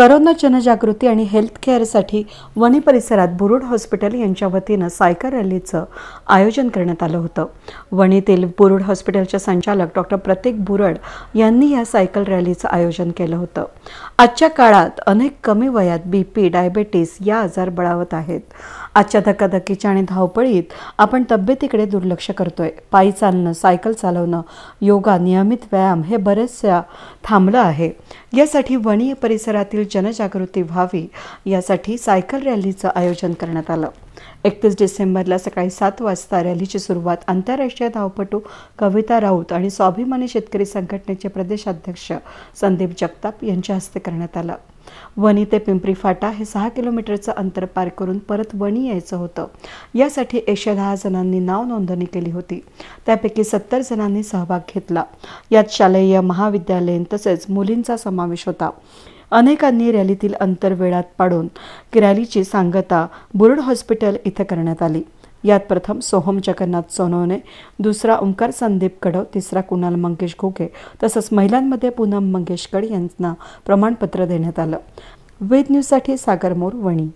Corona जनजागृती आणि health केअरसाठी Wani परिसरात बुरुड हॉस्पिटल यांच्या वतीनं सायकल रॅलीचं आयोजन करण्यात आलं होतं. वणीतील बुरुड हॉस्पिटलच्या संचालक डॉक्टर प्रतीक बुरड यांनी या सायकल रॅलीचं आयोजन केलं होतं. आजच्या काळात अनेक कमी वयात बी पी डायबेटीस या आजार बळावत आहेत. आजच्या धकाधकीच्या आणि धावपळीत आपण तब्येतीकडे दुर्लक्ष करतोय. पायी चालणं सायकल चालवणं योगा नियमित व्यायाम हे बरेचशा थांबलं आहे. यासाठी वणी परिसरातील जनजागृती व्हावी यासाठी सायकल रॅलीचं आयोजन करण्यात आलं. एकतीस डिसेंबरला सकाळी सात वाजता रॅलीची सुरुवात आंतरराष्ट्रीय धावपटू कविता राऊत आणि स्वाभिमानी शेतकरी संघटनेचे प्रदेशाध्यक्ष संदीप जगताप यांच्या हस्ते करण्यात आलं. वणी ते पिंपरी फाटा हे सहा किलोमीटरचं अंतर पार करून परत वणी यायचं होतं. यासाठी एकशे दहा जणांनी नाव नोंदणी केली होती. त्यापैकी सत्तर जणांनी सहभाग घेतला. यात शालेय महाविद्यालयीन तसेच मुलींचा समावेश होता. अनेकांनी रॅलीतील अंतर वेळात पाडून रॅलीची सांगता बुरुड हॉस्पिटल इथं करण्यात आली. यात प्रथम सोहम जगन्नाथ सोनवणे दुसरा ओंकार संदीप कडव तिसरा कुणाल मंगेश घोगे तसंच महिलांमध्ये पूनम मंगेशकर यांना प्रमाणपत्र देण्यात आलं. वेद न्यूजसाठी सागर मोर वणी